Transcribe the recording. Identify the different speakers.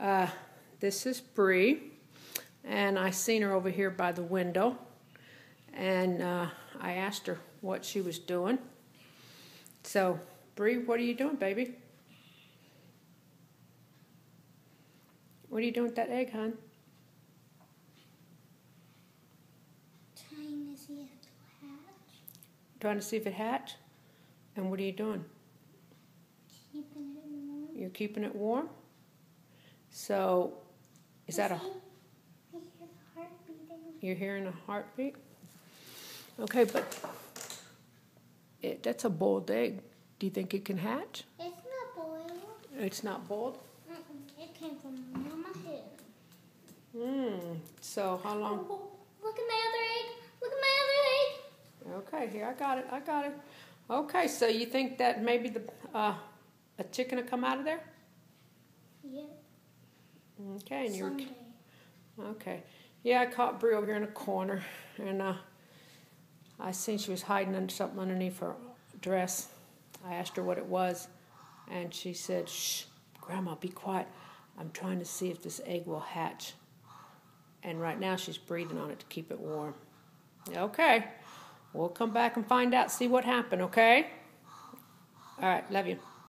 Speaker 1: Uh, this is Bri, and I seen her over here by the window, and uh, I asked her what she was doing. So, Bri, what are you doing, baby? What are you doing with that egg, hon?
Speaker 2: Trying to see if it'll hatch.
Speaker 1: Trying to see if it hatch? And what are you doing?
Speaker 2: Keeping it warm.
Speaker 1: You're keeping it warm? So, is that a
Speaker 2: hear the heart beating.
Speaker 1: You're hearing a heartbeat? Okay, but it, that's a boiled egg. Do you think it can hatch?
Speaker 2: It's not boiled.
Speaker 1: It's not boiled?
Speaker 2: Mm-mm. It came from Mama Hen.
Speaker 1: Hmm. So how long?
Speaker 2: Oh, look at my other egg. Look at my other egg.
Speaker 1: Okay, here I got it. I got it. Okay, so you think that maybe the uh, a chicken will come out of there?
Speaker 2: Yeah.
Speaker 1: Okay, and you're okay. Yeah, I caught Bri over here in a corner, and uh, I seen she was hiding under something underneath her dress. I asked her what it was, and she said, "Shh, Grandma, be quiet. I'm trying to see if this egg will hatch." And right now she's breathing on it to keep it warm. Okay, we'll come back and find out, see what happened. Okay. All right, love you.